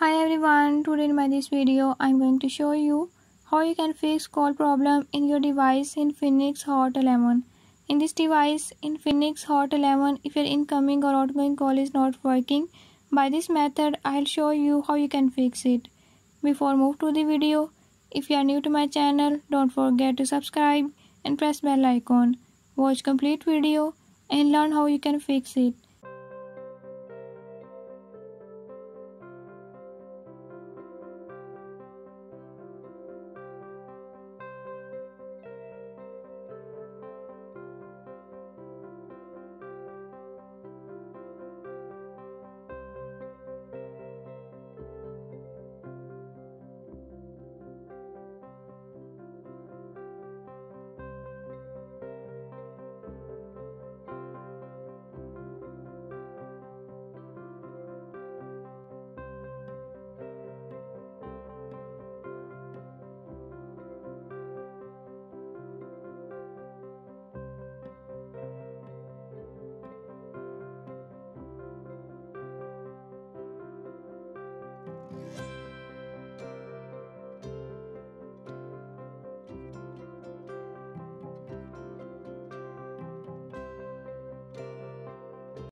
Hi everyone, today in my this video I'm going to show you how you can fix call problem in your device Infinix Hot 11. In this device Infinix Hot 11 if your incoming or outgoing call is not working by this method I'll show you how you can fix it. Before move to the video, if you are new to my channel don't forget to subscribe and press bell icon. Watch complete video and learn how you can fix it.